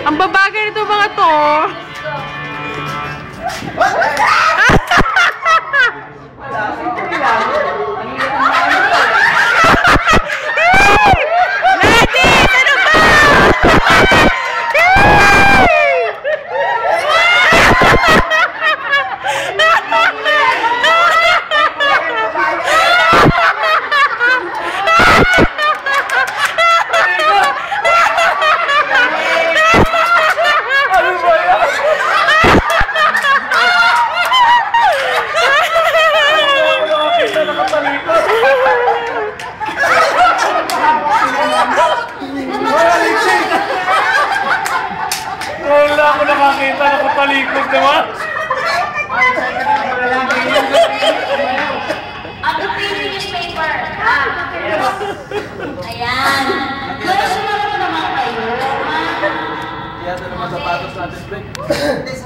Ang babagay nito mga to. Wala ako nakakita nakatalikod naman. Ano pinili yung paper? Ah. Ayan. Kaya sumunod naman kayo. Yan na naman sapatos natin, Brent.